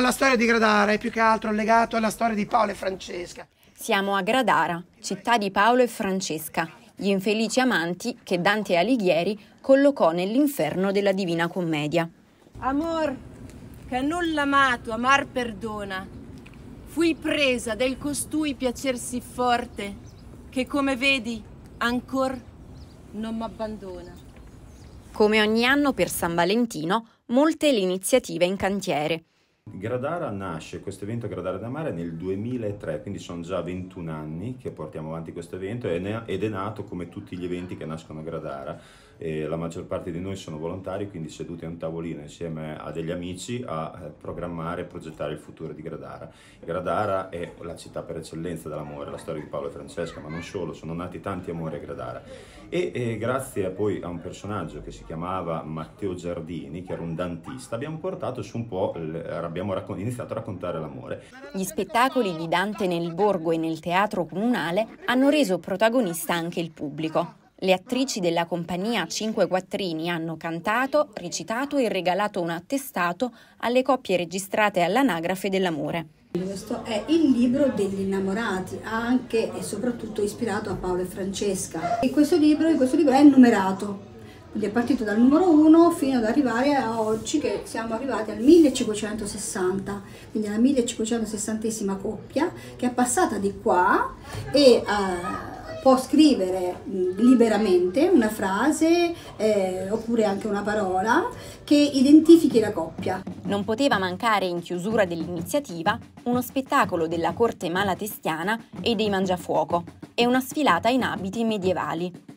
La storia di Gradara è più che altro legato alla storia di Paolo e Francesca. Siamo a Gradara, città di Paolo e Francesca, gli infelici amanti che Dante Alighieri collocò nell'inferno della Divina Commedia. Amor, che nulla amato, amar perdona. Fui presa del costui piacer sì forte, che come vedi ancor non m'abbandona. Come ogni anno per San Valentino, molte le iniziative in cantiere. Gradara nasce, questo evento Gradara da Mare nel 2003, quindi sono già 21 anni che portiamo avanti questo evento ed è nato come tutti gli eventi che nascono a Gradara. E la maggior parte di noi sono volontari, quindi seduti a un tavolino insieme a degli amici a eh, programmare e progettare il futuro di Gradara. Gradara è la città per eccellenza dell'amore, la storia di Paolo e Francesca, ma non solo, sono nati tanti amori a Gradara. E, e grazie poi a un personaggio che si chiamava Matteo Giardini, che era un dantista, abbiamo portato su un po', abbiamo raccon- iniziato a raccontare l'amore. Gli spettacoli di Dante nel borgo e nel teatro comunale hanno reso protagonista anche il pubblico. Le attrici della compagnia Cinque Quattrini hanno cantato, recitato e regalato un attestato alle coppie registrate all'anagrafe dell'amore. Questo è il libro degli innamorati, anche e soprattutto ispirato a Paolo e Francesca. E questo libro, questo libro è numerato, quindi è partito dal numero 1 fino ad arrivare a oggi che siamo arrivati al 1560, quindi alla 1560 coppia che è passata di qua e... Uh, può scrivere liberamente una frase eh, oppure anche una parola che identifichi la coppia. Non poteva mancare in chiusura dell'iniziativa uno spettacolo della corte malatestiana e dei mangiafuoco e una sfilata in abiti medievali.